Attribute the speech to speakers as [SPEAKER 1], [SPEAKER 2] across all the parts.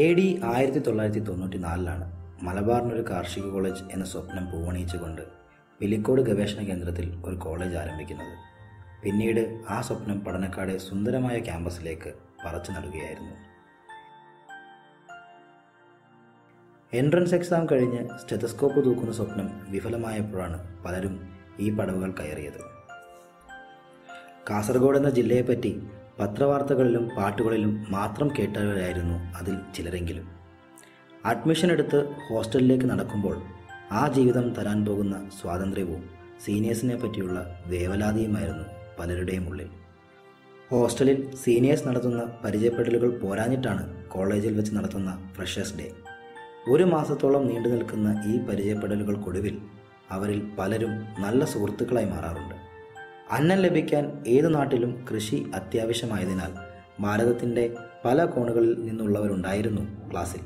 [SPEAKER 1] A D ആയിരത്തി തൊള്ളായിരത്തി തൊണ്ണൂറ്റി നാലിലാണ് മലബാറിനൊരു കാർഷിക കോളേജ് എന്ന സ്വപ്നം പൂവണിയിച്ചുകൊണ്ട് പിലിക്കോട് ഗവേഷണ കേന്ദ്രത്തിൽ ഒരു കോളേജ് ആരംഭിക്കുന്നത്. പിന്നീട് ആ സ്വപ്നം പഠനക്കാടെ സുന്ദരമായ ക്യാമ്പസിലേക്ക് പറച്ചു നടുകയായിരുന്നു. എൻട്രൻസ് എക്സാം കഴിഞ്ഞ് സ്റ്റെതസ്കോപ്പ് തൂക്കുന്ന സ്വപ്നം വിഫലമായപ്പോഴാണ് പലരും ഈ പടവുകൾ കയറിയത്. കാസർഗോഡ് എന്ന ജില്ലയെപ്പറ്റി പത്രവാർത്തകളിലും പാട്ടുകളിലും മാത്രം കേട്ടവരായിരുന്നു അതിൽ ചിലരെങ്കിലും. അഡ്മിഷൻ എടുത്ത് ഹോസ്റ്റലിലേക്ക് നടക്കുമ്പോൾ ആ ജീവിതം തരാൻ പോകുന്ന സ്വാതന്ത്ര്യവും സീനിയേഴ്സിനെ പറ്റിയുള്ള വേവലാതിയുമായിരുന്നു പലരുടെയും ഉള്ളിൽ. ഹോസ്റ്റലിൽ സീനിയേഴ്സ് നടത്തുന്ന പരിചയപ്പെടലുകൾ പോരാഞ്ഞിട്ടാണ് കോളേജിൽ വെച്ച് നടത്തുന്ന ഫ്രഷേഴ്സ് ഡേ. ഒരു മാസത്തോളം നീണ്ടു നിൽക്കുന്ന ഈ പരിചയപ്പെടലുകൾക്കൊടുവിൽ അവരിൽ പലരും നല്ല സുഹൃത്തുക്കളായി മാറാറുണ്ട്. അന്നം ലഭിക്കാൻ ഏതു നാട്ടിലും കൃഷി അത്യാവശ്യമായതിനാൽ ഭാരതത്തിന്റെ പല കോണുകളിൽ നിന്നുള്ളവരുണ്ടായിരുന്നു ക്ലാസ്സിൽ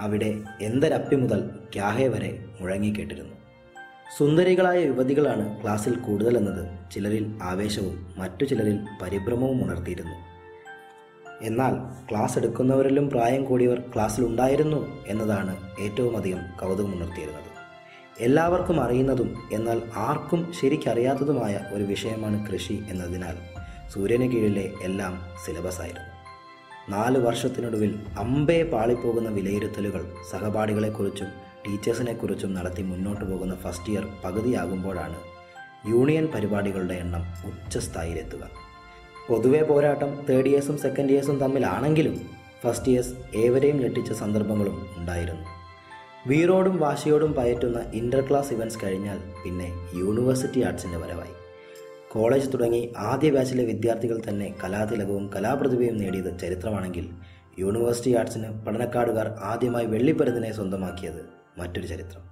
[SPEAKER 1] അവിടെ എന്തരപ്പി മുതൽ ക്യാഹെ വരെ മുഴങ്ങിക്കേട്ടിരുന്നു. സുന്ദരികളായ യുവതികളാണ് ക്ലാസ്സിൽ കൂടുതലെന്നത്. ചിലരിൽ ആവേശവും മറ്റു ചിലരിൽ പരിഭ്രമവും ഉണർത്തിയിരുന്നു. എന്നാൽ ക്ലാസ് എടുക്കുന്നവരിലും പ്രായം കൂടിയവർ ക്ലാസ്സിലുണ്ടായിരുന്നു എന്നതാണ് ഏറ്റവുമധികം കൗതുകമുണർത്തിയിരുന്നത്. എല്ലാവർക്കും അറിയുന്നതും എന്നാൽ ആർക്കും ശരിക്കറിയാത്തതുമായ ഒരു വിഷയമാണ് കൃഷി എന്നതിനാൽ സൂര്യന് കീഴിലെ എല്ലാം സിലബസ് ആയിരുന്നു. നാല് വർഷത്തിനൊടുവിൽ അമ്പേ പാളിപ്പോകുന്ന വിലയിരുത്തലുകൾ സഹപാഠികളെക്കുറിച്ചും ടീച്ചേഴ്സിനെക്കുറിച്ചും നടത്തി മുന്നോട്ട് പോകുന്ന ഫസ്റ്റ് ഇയർ പകുതിയാകുമ്പോഴാണ് യൂണിയൻ പരിപാടികളുടെ എണ്ണം ഉച്ചസ്ഥായിലെത്തുക. പൊതുവെ പോരാട്ടം തേർഡ് ഇയേഴ്സും സെക്കൻഡ് ഇയേഴ്സും തമ്മിലാണെങ്കിലും ഫസ്റ്റ് ഇയേഴ്സ് ഏവരെയും ഞെട്ടിച്ച സന്ദർഭങ്ങളും ഉണ്ടായിരുന്നു. വീറോടും വാശിയോടും പയറ്റുന്ന ഇന്റർ ക്ലാസ് ഇവന്റ്സ് കഴിഞ്ഞാൽ പിന്നെ യൂണിവേഴ്സിറ്റി ആർട്സിന്റെ വരവായി. കോളേജ് തുടങ്ങി ആദ്യ ബാച്ചിലെ വിദ്യാർത്ഥികൾ തന്നെ കലാതിലകവും കലാപ്രതിഭയും നേടിയത് ചരിത്രമാണെങ്കിൽ യൂണിവേഴ്സിറ്റി ആർട്സിന് പഠനക്കാടുകാർ ആദ്യമായി വെള്ളിപ്പരുതിനെ സ്വന്തമാക്കിയത് മറ്റൊരു ചരിത്രം.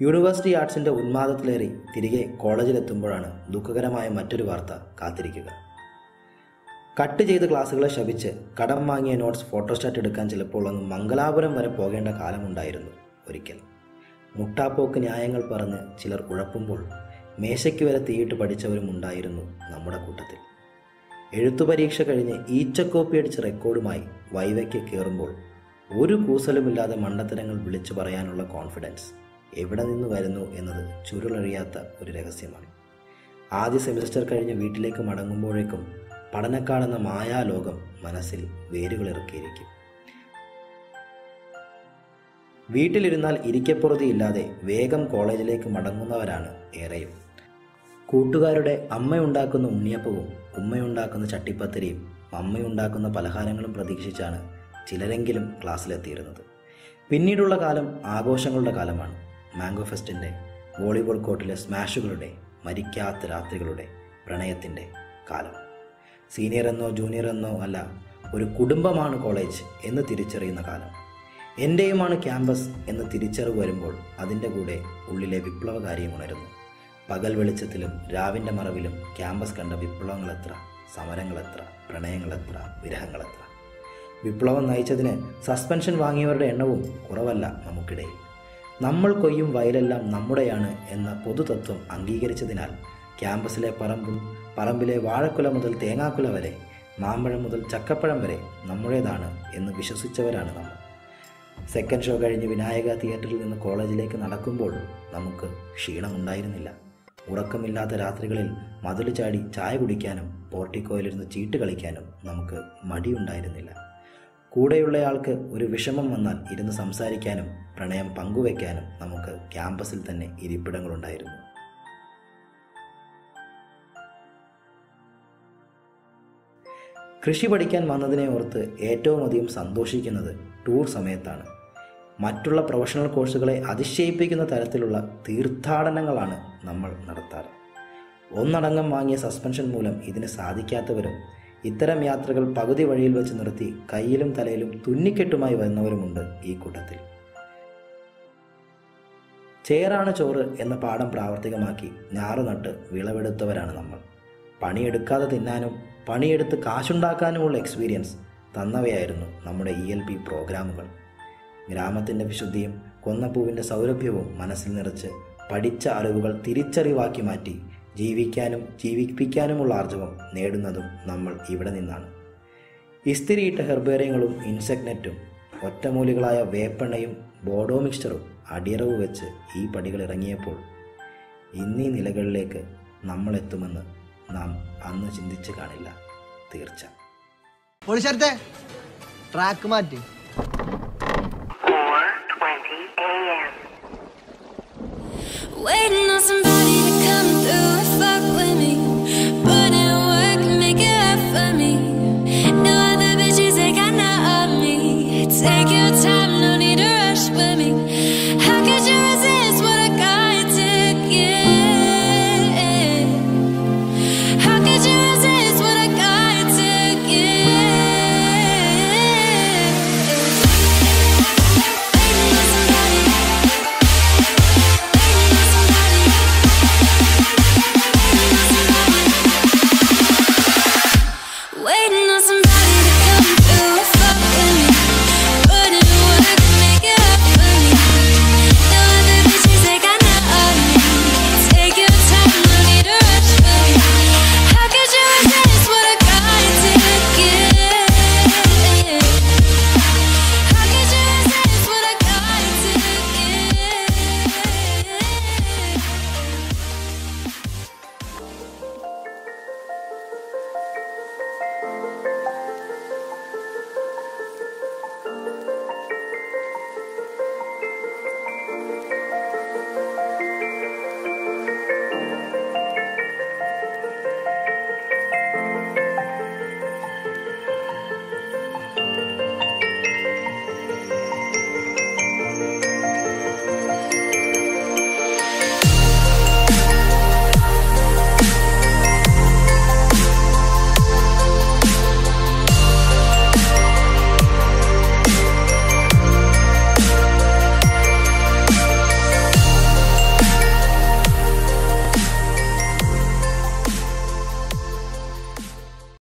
[SPEAKER 1] യൂണിവേഴ്സിറ്റി ആർട്സിന്റെ ഉന്മാദത്തിലേറി തിരികെ കോളേജിലെത്തുമ്പോഴാണ് ദുഃഖകരമായ മറ്റൊരു വാർത്ത കാത്തിരിക്കുക. കട്ട് ചെയ്ത ക്ലാസ്സുകളെ ശപിച്ച് കടം വാങ്ങിയ നോട്ട്സ് ഫോട്ടോസ്റ്റാറ്റ് എടുക്കാൻ ചിലപ്പോൾ അങ്ങ് മംഗലാപുരം വരെ പോകേണ്ട കാലമുണ്ടായിരുന്നു. ഒരിക്കൽ മുട്ടാപ്പോക്ക് ന്യായങ്ങൾ പറഞ്ഞ് ചിലർ കുഴപ്പുമ്പോൾ മേശയ്ക്ക് വരെ തീയിട്ട് പഠിച്ചവരും ഉണ്ടായിരുന്നു നമ്മുടെ കൂട്ടത്തിൽ. എഴുത്തു പരീക്ഷ കഴിഞ്ഞ് ഈച്ചക്കോപ്പി അടിച്ച റെക്കോർഡുമായി വൈവയ്ക്ക് കയറുമ്പോൾ ഒരു കൂസലുമില്ലാതെ മണ്ടത്തരങ്ങൾ വിളിച്ചു പറയാനുള്ള കോൺഫിഡൻസ് എവിടെ നിന്ന് വരുന്നു എന്നത് ചുരുളറിയാത്ത ഒരു രഹസ്യമാണ്. ആദ്യ സെമിസ്റ്റർ കഴിഞ്ഞ് വീട്ടിലേക്ക് മടങ്ങുമ്പോഴേക്കും പഠനക്കാടെന്ന മായാലോകം മനസ്സിൽ വേരുകളിറക്കിയിരിക്കും. വീട്ടിലിരുന്നാൽ ഇരിക്കപ്പുറതിയില്ലാതെ വേഗം കോളേജിലേക്ക് മടങ്ങുന്നവരാണ് ഏറെയും. കൂട്ടുകാരുടെ അമ്മയുണ്ടാക്കുന്ന ഉണ്ണിയപ്പവും ഉമ്മയുണ്ടാക്കുന്ന ചട്ടിപ്പത്തിരിയും അമ്മയുണ്ടാക്കുന്ന പലഹാരങ്ങളും പ്രതീക്ഷിച്ചാണ് ചിലരെങ്കിലും ക്ലാസ്സിലെത്തിയിരുന്നത്. പിന്നീടുള്ള കാലം ആഘോഷങ്ങളുടെ കാലമാണ്. മാംഗോ ഫെസ്റ്റിന്റെ വോളിബോൾ കോർട്ടിലെ സ്മാഷുകളുടെ മരിക്കാത്ത രാത്രികളുടെ പ്രണയത്തിന്റെ കാലം. സീനിയർ എന്നോ ജൂനിയർ എന്നോ അല്ല ഒരു കുടുംബമാണ് കോളേജ് എന്ന് തിരിച്ചറിയുന്ന കാലം. എന്റെയുമാണ് ക്യാമ്പസ് എന്ന് തിരിച്ചറിവ് വരുമ്പോൾ അതിന്റെ കൂടെ ഉള്ളിലെ വിപ്ലവകാരിയും ഉണരുന്നു. പകൽ വെളിച്ചത്തിലും രാവിന്റെ മറവിലും ക്യാമ്പസ് കണ്ട വിപ്ലവങ്ങളെത്ര സമരങ്ങളെത്ര പ്രണയങ്ങളെത്ര വിരഹങ്ങളെത്ര. വിപ്ലവം നയിച്ചതിന് സസ്പെൻഷൻ വാങ്ങിയവരുടെ എണ്ണവും കുറവല്ല നമുക്കിടയിൽ. നമ്മൾ കൊയ്യും വയലെല്ലാം നമ്മുടെയാണ് എന്ന പൊതുതത്വം അംഗീകരിച്ചതിനാൽ ക്യാമ്പസിലെ പറമ്പും പറമ്പിലെ വാഴക്കുല മുതൽ തേങ്ങാക്കുല വരെ മാമ്പഴം മുതൽ ചക്കപ്പഴം വരെ നമ്മുടേതാണ് എന്ന് വിശ്വസിച്ചവരാണ് നമ്മൾ. സെക്കൻഡ് ഷോ കഴിഞ്ഞ് വിനായക തിയേറ്ററിൽ നിന്ന് കോളേജിലേക്ക് നടക്കുമ്പോൾ നമുക്ക് ക്ഷീണമുണ്ടായിരുന്നില്ല. ഉറക്കമില്ലാത്ത രാത്രികളിൽ മതിൽ ചാടി ചായ കുടിക്കാനും പോർട്ടിക്കോയിലിരുന്ന് ചീട്ട് കളിക്കാനും നമുക്ക് മടിയുണ്ടായിരുന്നില്ല. കൂടെയുള്ളയാൾക്ക് ഒരു വിഷമം വന്നാൽ ഇരുന്ന് സംസാരിക്കാനും പ്രണയം പങ്കുവയ്ക്കാനും നമുക്ക് ക്യാമ്പസിൽ തന്നെ ഇരിപ്പിടങ്ങളുണ്ടായിരുന്നു. കൃഷി പഠിക്കാൻ വന്നതിനെ ഓർത്ത് ഏറ്റവും അധികം സന്തോഷിക്കുന്നത് ടൂർ സമയത്താണ്. മറ്റുള്ള പ്രൊഫഷണൽ കോഴ്സുകളെ അതിശയിപ്പിക്കുന്ന തരത്തിലുള്ള തീർത്ഥാടനങ്ങളാണ് നമ്മൾ നടത്താറ്. ഒന്നടങ്കം വാങ്ങിയ സസ്പെൻഷൻ മൂലം ഇതിന് സാധിക്കാത്തവരും ഇത്തരം യാത്രകൾ പകുതി വഴിയിൽ വെച്ച് നിർത്തി കയ്യിലും തലയിലും തുന്നിക്കെട്ടുമായി വരുന്നവരുമുണ്ട് ഈ കൂട്ടത്തിൽ. ചേറാണ് ചോറ് എന്ന പാഠം പ്രാവർത്തികമാക്കി ഞാറുനട്ട് വിളവെടുത്തവരാണ് നമ്മൾ. പണിയെടുക്കാതെ തിന്നാനും പണിയെടുത്ത് കാശുണ്ടാക്കാനുമുള്ള എക്സ്പീരിയൻസ് തന്നവയായിരുന്നു നമ്മുടെ ഇ എൽ പി പ്രോഗ്രാമുകൾ. ഗ്രാമത്തിന്റെ വിശുദ്ധിയും കൊന്നപ്പൂവിന്റെ സൗരഭ്യവും മനസ്സിൽ നിറച്ച് പഠിച്ച അറിവുകൾ തിരിച്ചറിവാക്കി മാറ്റി ജീവിക്കാനും ജീവിപ്പിക്കാനുമുള്ള ആർജവം നേടുന്നതും നമ്മൾ ഇവിടെ നിന്നാണ്. ഇസ്തിരിയിട്ട ഹെർബേറിയങ്ങളും ഇൻസെക്നെറ്റും ഒറ്റമൂലികളായ വേപ്പെണ്ണയും ബോഡോ മിക്സ്ചറും അടിയറവ് വെച്ച് ഈ പടികൾ ഇറങ്ങിയപ്പോൾ ഇന്നീ നിലകളിലേക്ക് നമ്മൾ എത്തുമെന്ന് നാം അന്ന് ചിന്തിച്ച് കാണില്ല. തീർച്ച
[SPEAKER 2] പോലീശരത്തെ ട്രാക്ക് മാറ്റി.
[SPEAKER 3] 4:20